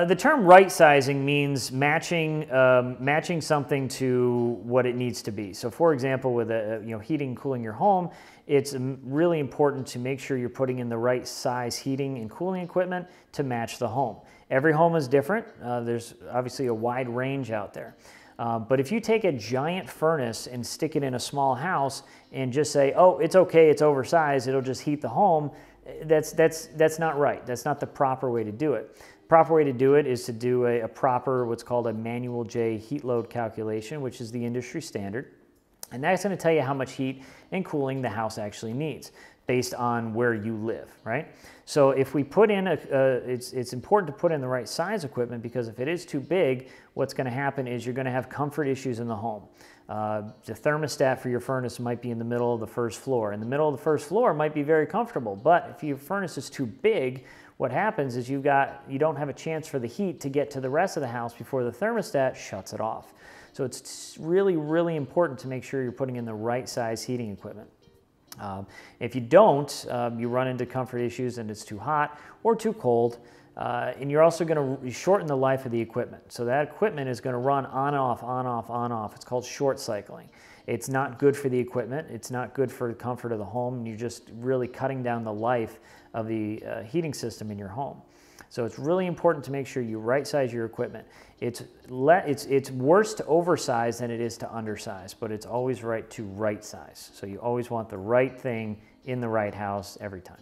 Uh, The term right sizing means matching, um, matching something to what it needs to be. So for example, with a, you know, heating and cooling your home, it's really important to make sure you're putting in the right size heating and cooling equipment to match the home. Every home is different. Uh, there's obviously a wide range out there. Uh, but if you take a giant furnace and stick it in a small house and just say, oh, it's okay, it's oversized, it'll just heat the home, that's, that's, that's not right. That's not the proper way to do it. Proper way to do it is to do a, a proper, what's called a manual J heat load calculation, which is the industry standard. And that's going to tell you how much heat and cooling the house actually needs based on where you live, right? So if we put in a, it's, it's important to put in the right size equipment because if it is too big, what's going to happen is you're going to have comfort issues in the home. Uh, the thermostat for your furnace might be in the middle of the first floor. In the middle of the first floor might be very comfortable, but if your furnace is too big, what happens is you've got, you don't have a chance for the heat to get to the rest of the house before the thermostat shuts it off. So it's really, really important to make sure you're putting in the right size heating equipment. Um, if you don't, um, you run into comfort issues and it's too hot or too cold. Uh, and you're also going to shorten the life of the equipment. So that equipment is going to run on off, on off, on off. It's called short cycling. It's not good for the equipment. It's not good for the comfort of the home. You're just really cutting down the life of the uh, heating system in your home. So it's really important to make sure you right size your equipment. It's, it's, it's worse to oversize than it is to undersize, but it's always right to right size. So you always want the right thing in the right house every time.